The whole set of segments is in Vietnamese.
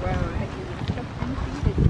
Wow, I can just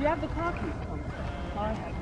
Do you have the coffee? I have.